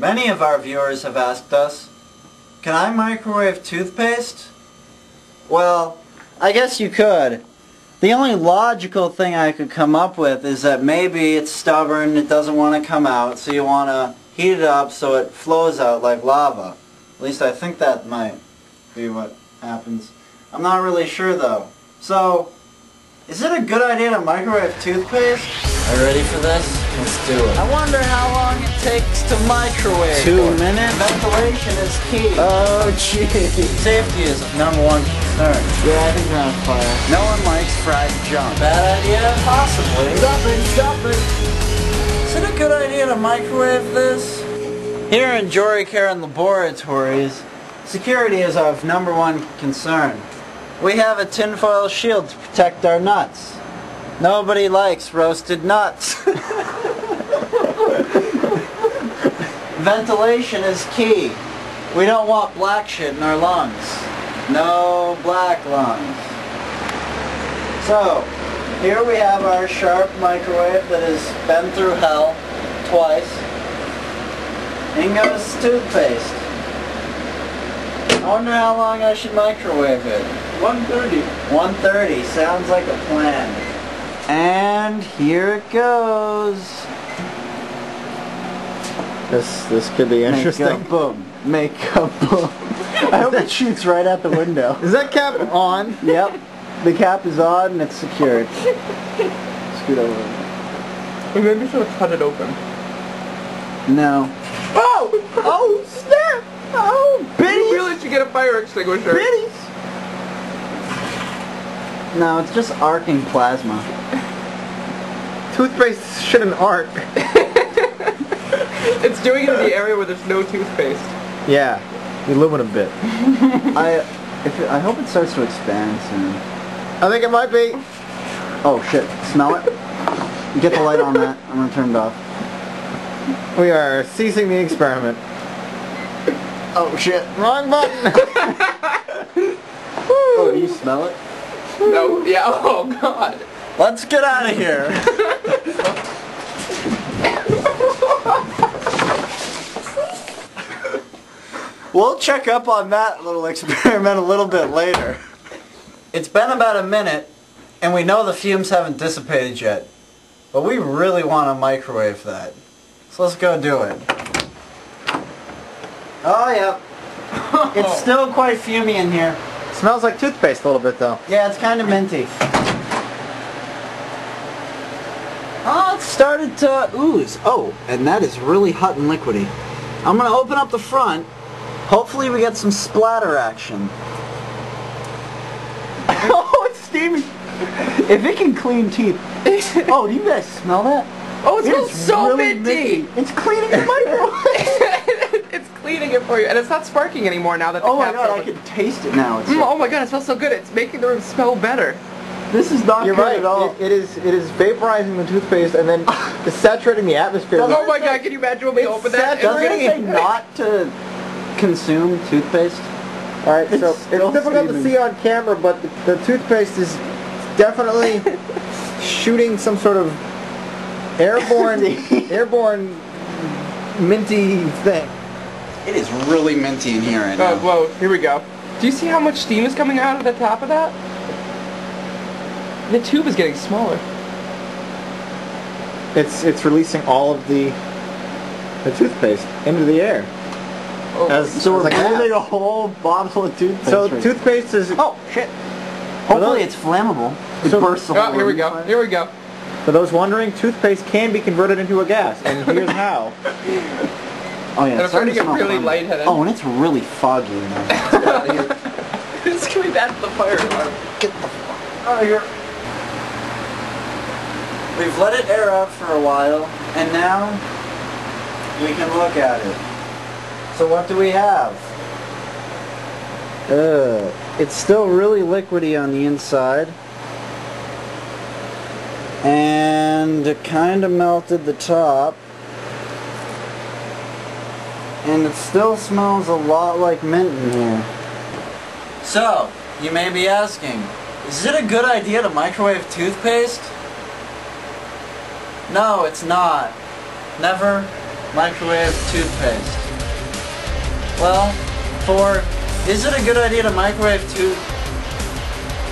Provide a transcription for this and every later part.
Many of our viewers have asked us, can I microwave toothpaste? Well, I guess you could. The only logical thing I could come up with is that maybe it's stubborn, it doesn't want to come out, so you want to heat it up so it flows out like lava. At least I think that might be what happens. I'm not really sure though. So, is it a good idea to microwave toothpaste? Are you ready for this? Let's do it. I wonder how long it takes to microwave. Two minutes? Ventilation is key. Oh, gee. Safety is number one concern. Yeah, I think we're on fire. No one likes fried junk. Bad idea? Possibly. Stop it, stop it. Is it a good idea to microwave this? Here in Jory Caron Laboratories, security is of number one concern. We have a tinfoil shield to protect our nuts. Nobody likes roasted nuts. Ventilation is key. We don't want black shit in our lungs. No black lungs. So, here we have our sharp microwave that has been through hell twice. In goes toothpaste. I wonder how long I should microwave it. 130. 130 sounds like a plan. And here it goes. This this could be interesting. Make a boom. Make a boom. I hope it shoots right out the window. Is that cap on? Yep. The cap is on and it's secured. Scoot over. We maybe should have cut it open. No. Oh! Oh, snap! Oh, You really should get a fire extinguisher. Biddies! No, it's just arcing plasma. Toothpaste shouldn't arc. It's doing it in the area where there's no toothpaste. Yeah, the aluminum bit. I if it, I hope it starts to expand soon. I think it might be. Oh shit, smell it? Get the light on that. I'm gonna turn it off. We are ceasing the experiment. Oh shit. Wrong button! Oh, do you smell it? No, yeah, oh god. Let's get out of here. We'll check up on that little experiment a little bit later. It's been about a minute, and we know the fumes haven't dissipated yet. But we really want to microwave that. So let's go do it. Oh, yep. It's still quite fumy in here. Smells like toothpaste a little bit though. Yeah, it's kind of minty. Oh, it started to ooze. Oh, and that is really hot and liquidy. I'm gonna open up the front. Hopefully we get some splatter action. oh, it's steamy. If it can clean teeth. Oh, do you guys smell that? Oh, it smells It's so really minty! It's cleaning the microwave. it's cleaning it for you, and it's not sparking anymore now that the oh my cap's god, I can taste it now. It's Mm, oh my god, it smells so good. It's making the room smell better. this is not You're good right. at all. It, it is it is vaporizing the toothpaste and then saturating the atmosphere. Oh my god, can you imagine when we open that? Doesn't and it say not to consume toothpaste? All right, It's so still it's difficult to see on camera, but the, the toothpaste is definitely shooting some sort of airborne airborne minty thing. It is really minty in here right Oh, now. whoa, here we go. Do you see how much steam is coming out of the top of that? The tube is getting smaller. It's it's releasing all of the the toothpaste into the air. Oh, As, so we're as a gas. holding a whole bottle of toothpaste. So right toothpaste is Oh shit! Hopefully it's flammable. It So- bursts oh, here we go. it. Here we go. for those wondering, toothpaste can be converted into a gas, and here's how. Oh yeah, And I'm it's starting starting to get really fun. lightheaded. Oh, and it's really foggy in there. it's coming back to the fire alarm. Get the fuck out of here. We've let it air out for a while, and now we can look at it. So what do we have? Uh, it's still really liquidy on the inside. And it kind of melted the top. And it still smells a lot like mint in here. So, you may be asking, is it a good idea to microwave toothpaste? No, it's not. Never, microwave toothpaste. Well, for is it a good idea to microwave tooth?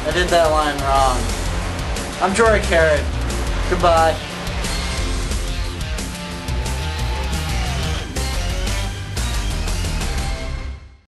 I did that line wrong. I'm Jory Caron. Goodbye.